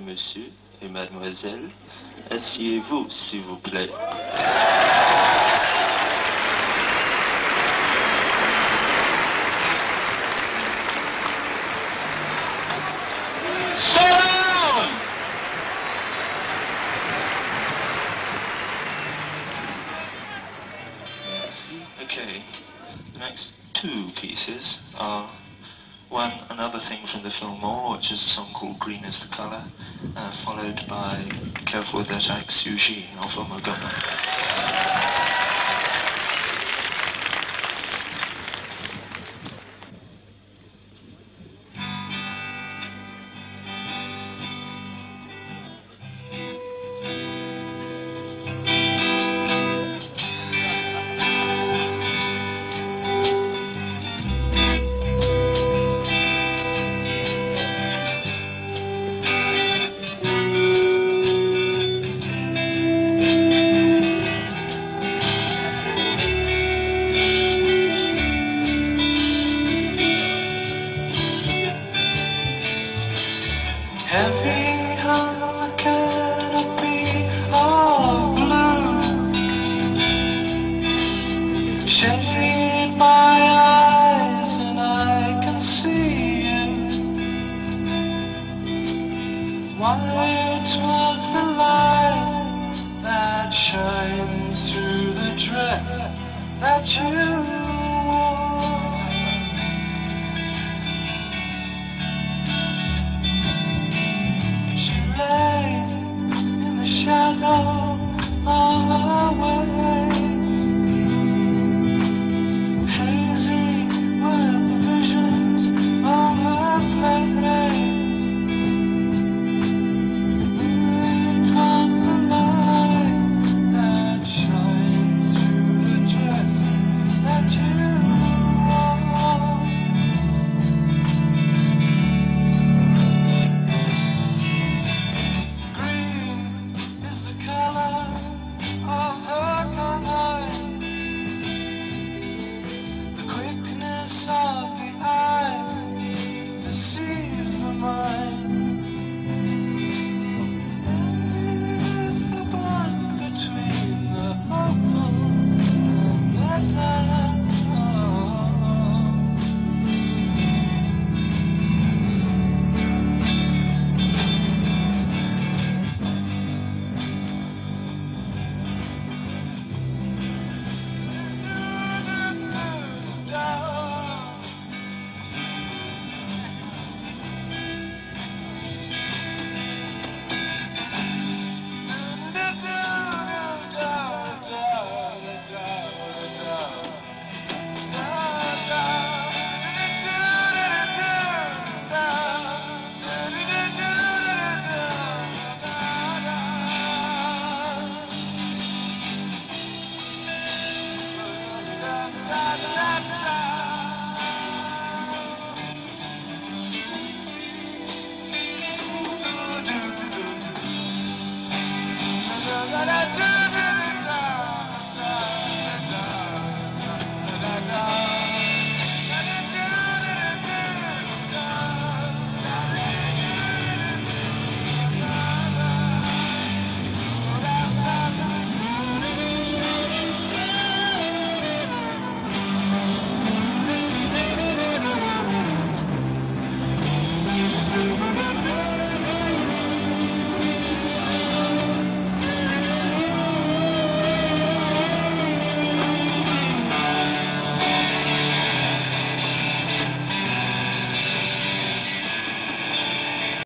monsieur et mademoiselle, asseyez-vous, s'il vous plaît. Merci. Okay. The next two pieces are one another thing from the film More, which is a song called Green is the Colour, uh, followed by Careful with that Jacques Sugy, Alpha Montgomery. Heavy the canopy of blue my eyes and I can see you White was the light that shines through the dress that you sun.